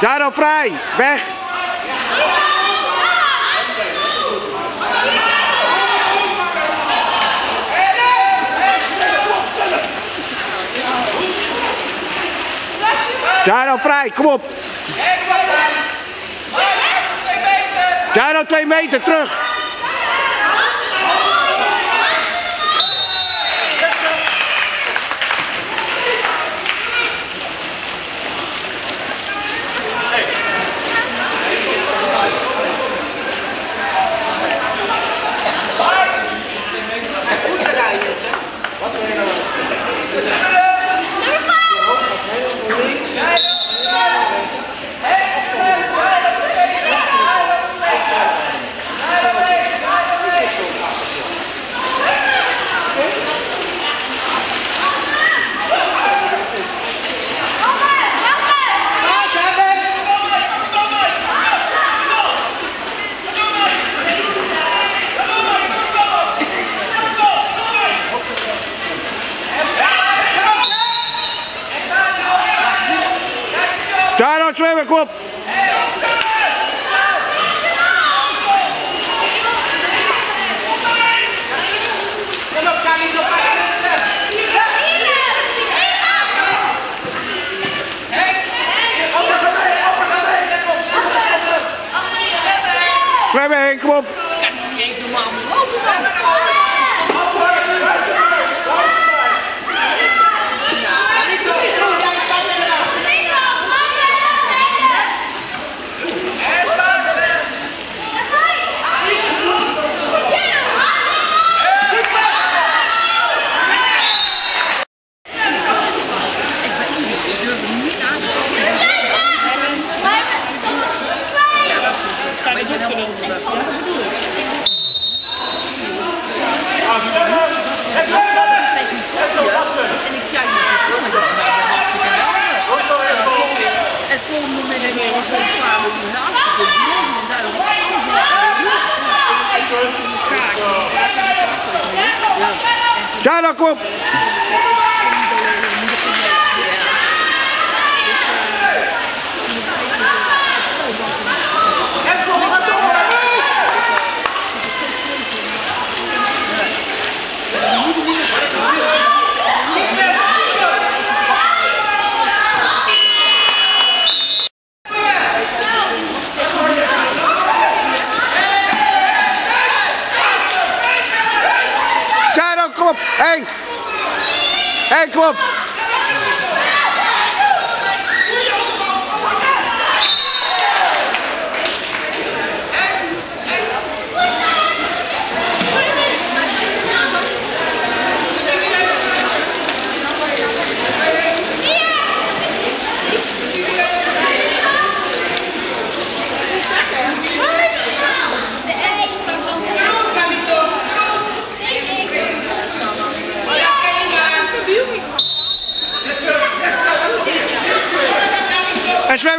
Daarop vrij, weg. Daarop vrij, kom op. Daarop twee meter terug.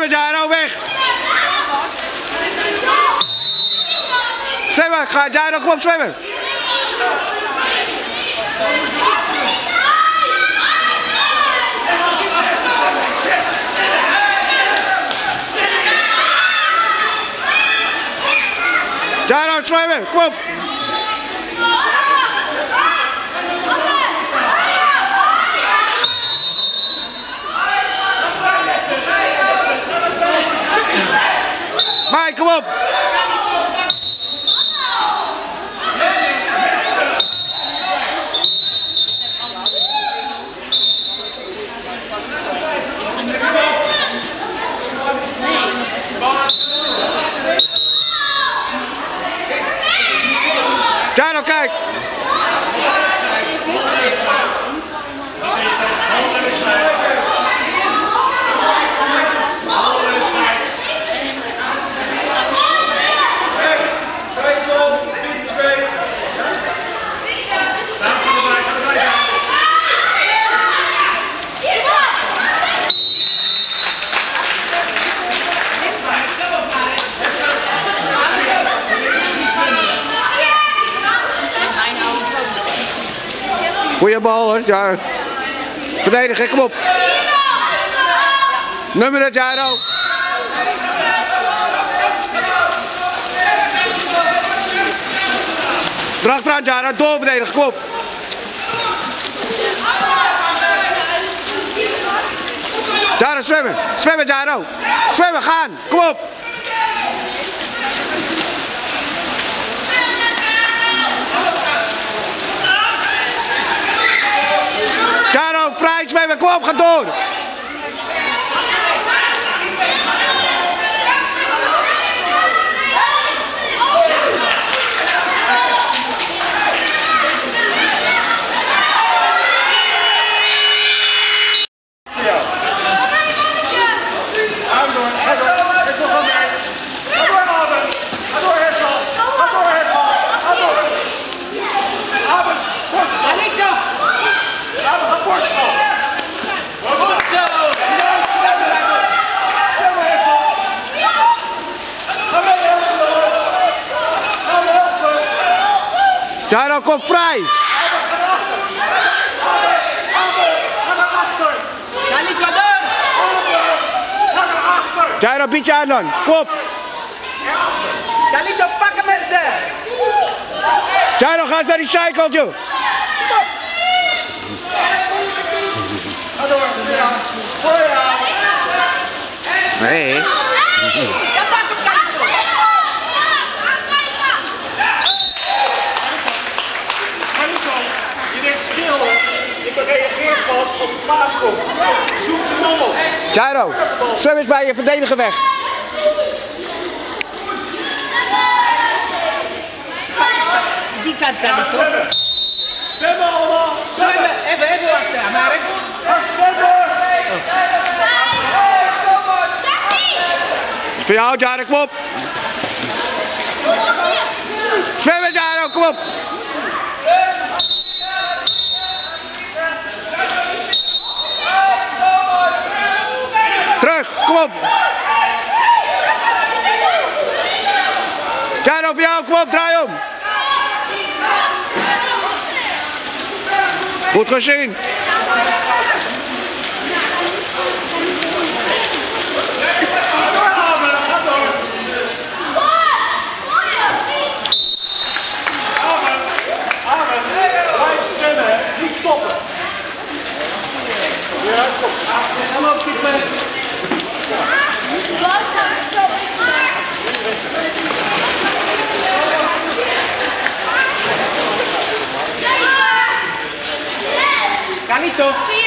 ze daar nou weg? Zwemmen, ga daar nog op zwemmen. Daar zwemmen, kom op. vrij, kom op. Jaro, kijk. Jaro. Verdedigen, kom op. Nummer het, Jaro. Erachteraan, Jaro. Doorverdedigen, kom op. Jaro, zwemmen. Zwemmen, Jaro. Zwemmen, gaan. Kom op. Jaro, vrij zwemmen. Kom op, ga door. Ga door, ga door. Ga door, ga mee. Ga door, Albert. Ga door, Hersal. Ga door, Hersal. Ga door. Albert, borstbal. Alito! Albert, ga borstbal. Goed zo! Stem maar, Hersal. Ga mee, Hersal. Ga mee, Hersal. Jaro, kom vrij. Ga naar achter. Alito door! Ga naar achter. Jaro, bied je aan dan. Kom op. Alito, pak hem mensen! Jaro, ga eens naar die zijkant, joh. Nee. Ja, pak hem, Alito! Ga niet zo. Je denkt stil. Ik reageer pas op de paas komt. Zoek de man op. Jaro, zwem eens bij je verdediger weg. Die kant kan niet zo. Zwemmen. Zwemmen allemaal. Zwemmen. Even, even wachten, Mark. Ga zwemmen. Voor jou, Jaro, kom op. Zwemmen, Jaro, kom op. Terug, kom op. Jaro, voor jou, kom op, draai om. Goed gezien. Stoppen. Ja, kom. Op die. Então.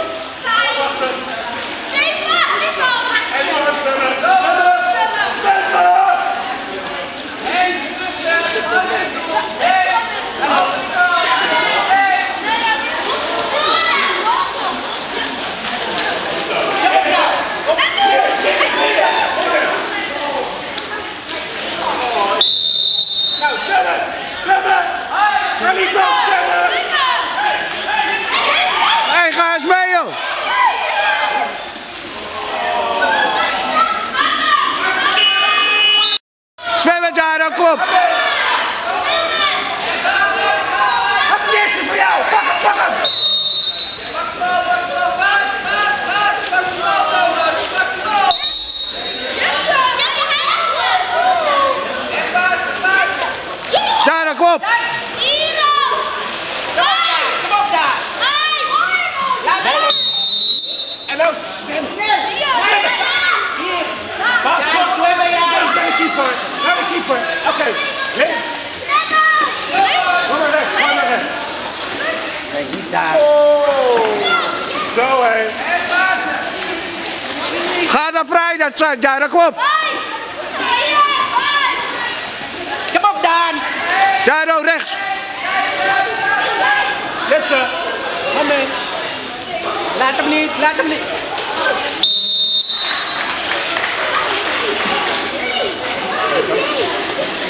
En zwem. Hier. Bas, Ja, kom. zwemmen jij. Naar de keeper. Naar de keeper. Oké. Links. Ga maar rechts. Ga maar rechts. Nee, niet daar. Zo hé. Ga naar vrijdag, Jaro, kom op. Kom op Daan. Jaro, rechts. Listen. Kom in. Laat hem niet, laat hem niet.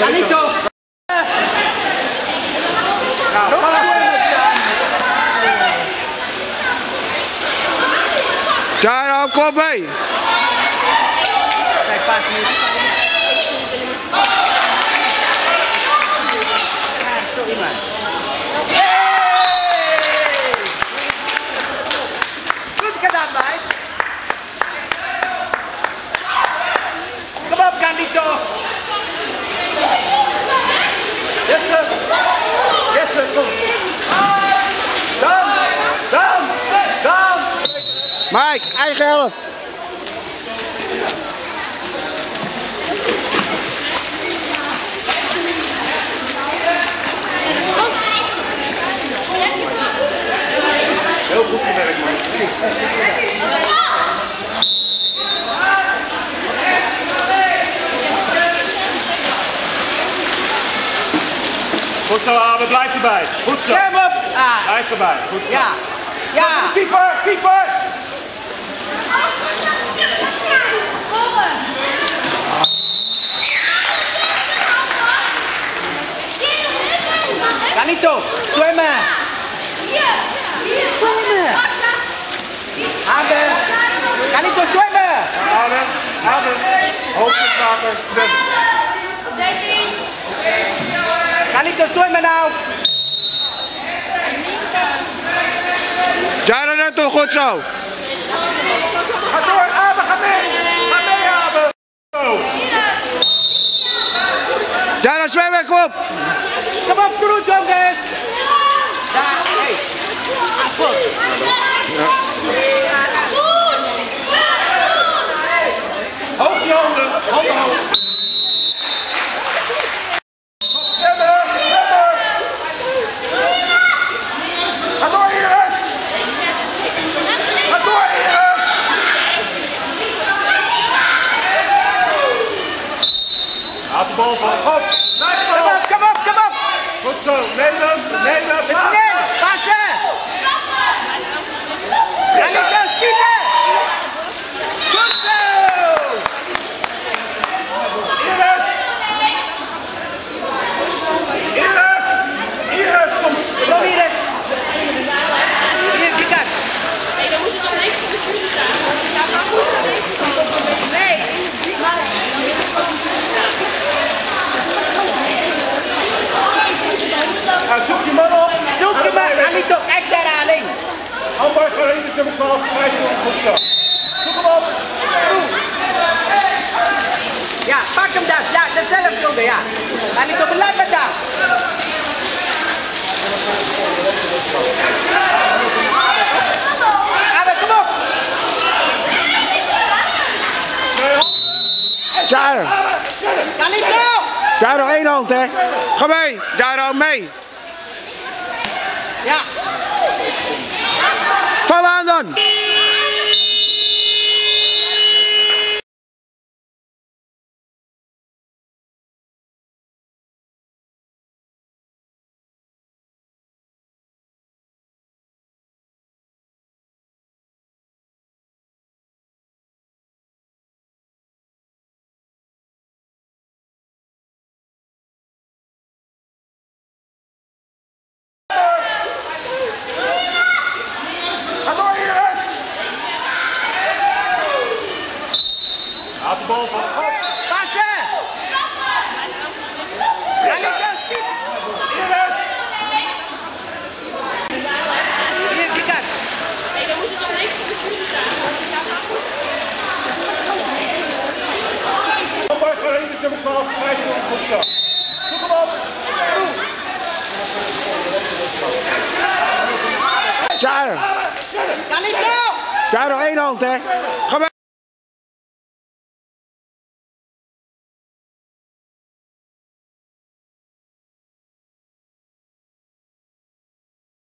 Danito. Nou, ga Jaro, kom mee. Kijk, pas niet. Ja, zo iemand. Hey! Goed gedaan, meid. Kom op, Canito. Jesse. Jesse, kom. Dan. Dan. Dan. Mike, eigen helft. Heel goed gewerkt, man. Goed zo, Abe. Blijf erbij. Goed zo. Scherm op. Ah, Blijf erbij. Goed zo. ja. Ja. Keeper. Canito, zwemmen. Zwemmen. Abe. Canito, zwemmen. Adem, adem. Hoofdjes maken. Zwemmen. Canito, zwemmen nou. Jaro, naartoe, goed zo. Ga door, Abe, ga mee. Ga mee, Abe. Zo. Jaro, zwemmen, kom op. Kom op, Kroet, jongens. Daar, hey. Hoog je handen. Handen. Zwemmen, zwemmen. Ga door, Iris. Ga door, Iris. Laat de bal van. Op. Blijf Kom bal. op, kom op, kom op. Goed zo. Neem hem. Neem hem. Snel, passen. Canito, schieten. Goed zo. Iris. Iris. Iris, kom. Kom hier eens. Hier, die kant. Nou, zoek je man op. Zoek je maar, Canito, kijk daar alleen. Hamburg voor 1 nummer 12. Vijf voor goed zo. Op. Ja, pak hem daar. Ja, dezelfde jongen, ja. Canito, blijf maar daar. Abe, kom op. Jaro. Jaro, één hand, hè. Ga mee. Jaro, mee. Ja. done. Bal van. Kom. Passen! Galito, schiet! Hier, Vikas. Kom maar, ga heen, nummer 12, vijf minuten goed zo. Zoek hem op. Tjaro. Galito! Tjaro, één hand hè. Ga maar.